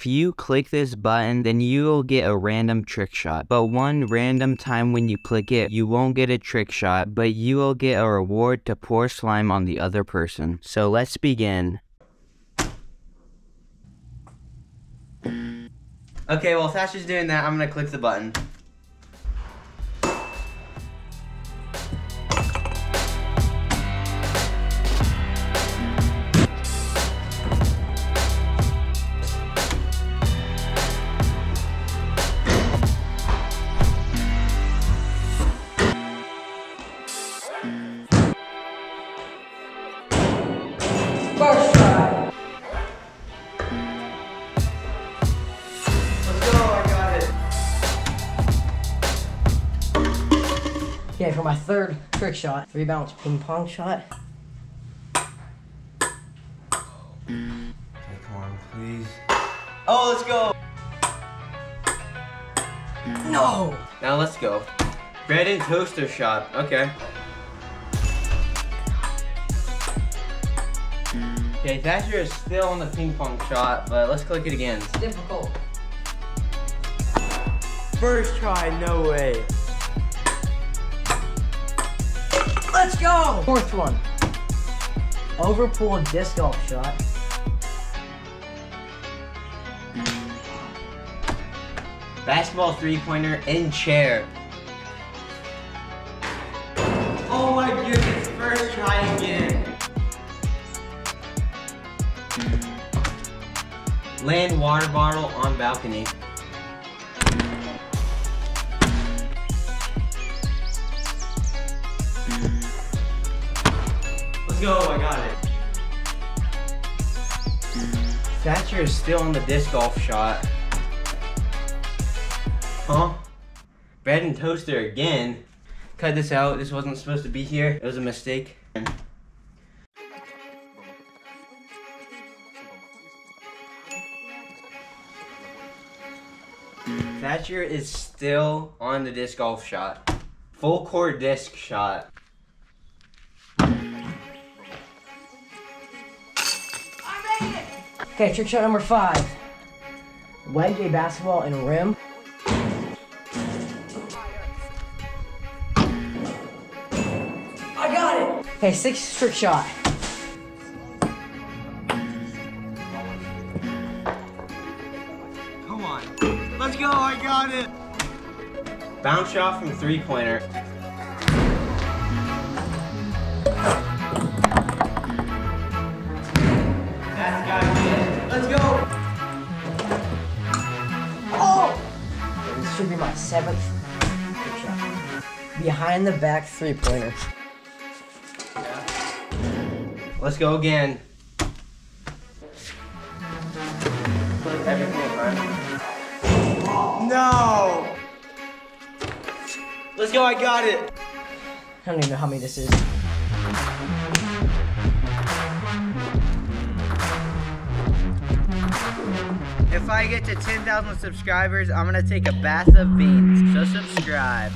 If you click this button, then you will get a random trick shot. But one random time when you click it, you won't get a trick shot, but you will get a reward to pour slime on the other person. So let's begin. Okay, while Thatcher's doing that, I'm gonna click the button. Okay, for my third trick shot, three bounce ping pong shot. Okay, come on, please. Oh, let's go. No! Now let's go. Bread and toaster shot. Okay. Okay, Thatcher is still on the ping pong shot, but let's click it again. It's difficult. First try, no way. Let's go! Fourth one. Overpool disc golf shot. Basketball three-pointer in chair. Oh my goodness, first try again. Land water bottle on balcony. Let's go, I got it. Thatcher is still on the disc golf shot. Huh? Bread and toaster again. Cut this out. This wasn't supposed to be here. It was a mistake. Thatcher is still on the disc golf shot. Full core disc shot. Okay, trick shot number five. Wedge a basketball in a rim. I got it! Okay, sixth trick shot. Come on. Let's go. I got it. Bounce shot from three pointer. This should be my seventh trick shot. Behind the back three pointer. Let's go again. Everything in front. No. Let's go. I got it. I don't even know how many this is. If I get to 10,000 subscribers, I'm gonna take a bath of beans. So subscribe.